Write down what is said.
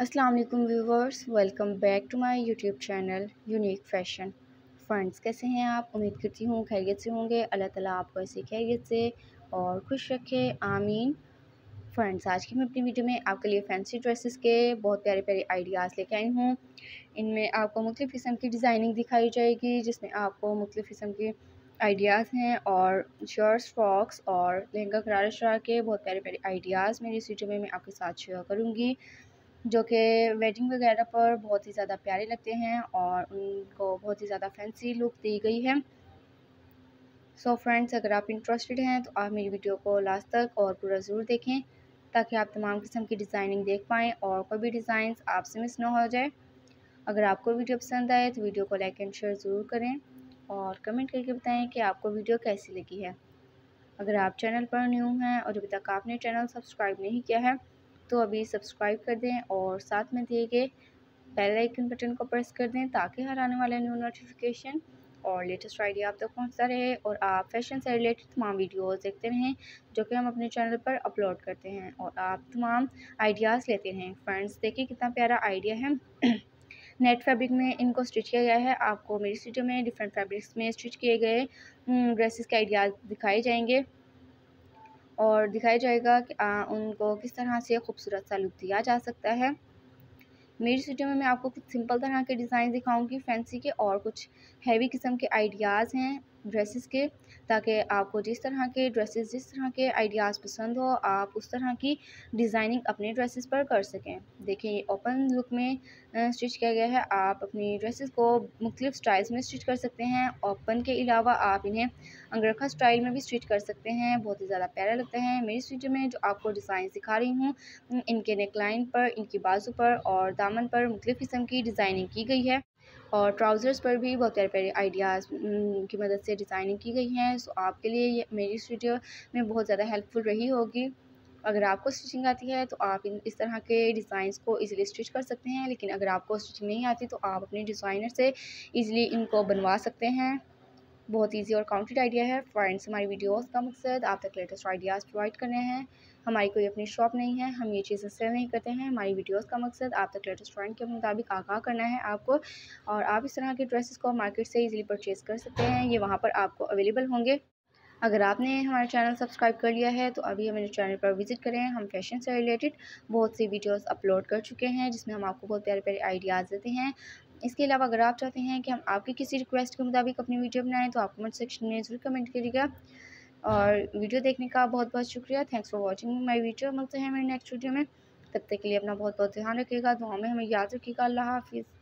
अस्सलाम वालेकुम viewers welcome back to my YouTube channel unique fashion friends कैसे हैं आप? उम्मीद करती हूँ खैरियत से होंगे। अल्लाह ताला आपको ऐसी खैरियत से और खुश रखे। आमीन। फ्रेंड्स आज की मैं अपनी वीडियो में आपके लिए फैंसी ड्रेसेस के बहुत प्यारे प्यारे आइडियाज़ लेके आई हूँ। इनमें आपको मुख्तु किस्म की डिज़ाइनिंग दिखाई जाएगी, जिसमें आपको मुख्तु किस्म के आइडियाज़ हैं और शर्ट्स फ्रॉक्स और लहंगा करारा शरा के बहुत प्यारे प्यारे आइडियाज़ मेरी इस वीडियो में मैं आपके साथ शेयर करूँगी। जो कि वेडिंग वगैरह पर बहुत ही ज़्यादा प्यारे लगते हैं और उनको बहुत ही ज़्यादा फैंसी लुक दी गई है। सो so फ्रेंड्स अगर आप इंटरेस्टेड हैं तो आप मेरी वीडियो को लास्ट तक और पूरा ज़रूर देखें, ताकि आप तमाम किस्म की डिज़ाइनिंग देख पाएँ और कोई भी डिज़ाइन आपसे मिस ना हो जाए। अगर आपको वीडियो पसंद आए तो वीडियो को लाइक एंड शेयर ज़रूर करें और कमेंट करके बताएँ कि आपको वीडियो कैसी लगी है। अगर आप चैनल पर न्यू हैं और अभी तक आपने चैनल सब्सक्राइब नहीं किया है तो अभी सब्सक्राइब कर दें और साथ में दिए गए बेल आइकन बटन को प्रेस कर दें ताकि हर आने वाले न्यू नोटिफिकेशन और लेटेस्ट आइडिया आप तक पहुँचता रहे और आप फ़ैशन से रिलेटेड तमाम वीडियोस देखते रहें, जो कि हम अपने चैनल पर अपलोड करते हैं और आप तमाम आइडियाज़ लेते रहें। फ्रेंड्स देखिए कितना प्यारा आइडिया है। नेट फैब्रिक में इनको स्टिच किया गया है। आपको मेरी स्टूडियो में डिफरेंट फैब्रिक्स में स्टिच किए गए ड्रेसेस के आइडियाज़ दिखाए जाएँगे। और दिखाया जाएगा कि आ, उनको किस तरह से खूबसूरत सा लुक दिया जा सकता है। मेरी वीडियो में मैं आपको कुछ सिंपल तरह के डिज़ाइन दिखाऊँगी फैंसी के और कुछ हैवी किस्म के आइडियाज़ हैं ड्रेसेस के ताकि आपको जिस तरह के ड्रेसेस जिस तरह के आइडियाज़ पसंद हो आप उस तरह की डिज़ाइनिंग अपने ड्रेसेस पर कर सकें। देखिए ये ओपन लुक में स्टिच किया गया है। आप अपनी ड्रेसेस को मुख्तलिफ़ स्टाइल्स में स्टिच कर सकते हैं ओपन के अलावा आप इन्हें अंगरखा स्टाइल में भी स्टिच कर सकते हैं। बहुत ही ज़्यादा प्यारा लगता है मेरी वीडियो में जो आपको डिज़ाइन सिखा रही हूँ। इनके नेकलाइन पर, इनकी बाजू पर और दामन पर मुख्तलिफ़ किस्म की डिज़ाइनिंग की गई है और ट्राउज़र्स पर भी बहुत प्यारे प्यारे आइडियाज़ की मदद से डिज़ाइनिंग की गई हैं। सो आपके लिए मेरी इस वीडियो में बहुत ज़्यादा हेल्पफुल रही होगी। अगर आपको स्टिचिंग आती है तो आप इन, इस तरह के डिज़ाइंस को इजीली स्टिच कर सकते हैं, लेकिन अगर आपको स्टिचिंग नहीं आती तो आप अपने डिज़ाइनर से इजीली इनको बनवा सकते हैं। बहुत इजी और काउंटेड आइडिया है। फ्रेंड्स हमारी वीडियोस का मकसद, आप तक लेटेस्ट आइडियाज़ प्रोवाइड करने हैं। हमारी कोई अपनी शॉप नहीं है, हम ये चीज़ें सेल नहीं करते हैं। हमारी वीडियोस का मकसद, आप तक लेटेस्ट ट्रेंड के मुताबिक आगाह करना है आपको, और आप इस तरह के ड्रेसेस को मार्केट से इजीली परचेज़ कर सकते हैं। ये वहाँ पर आपको अवेलेबल होंगे। अगर आपने हमारा चैनल सब्सक्राइब कर लिया है तो अभी हमारे चैनल पर विज़िट करें। हम फ़ैशन से रिलेटेड बहुत सी वीडियोस अपलोड कर चुके हैं, जिसमें हम आपको बहुत प्यारे प्यारे आइडियाज़ देते हैं। इसके अलावा अगर आप चाहते हैं कि हम आपकी किसी रिक्वेस्ट के मुताबिक अपनी वीडियो बनाएँ तो आप कमेंट सेक्शन में ज़रूर कमेंट करिएगा। और वीडियो देखने का बहुत बहुत शुक्रिया। Thanks for watching my video. मिलते हैं मेरे नेक्स्ट वीडियो में। तब तक के लिए अपना बहुत बहुत ध्यान रखिएगा। दुआ में हमें याद रखिएगा। अल्लाह हाफिज़।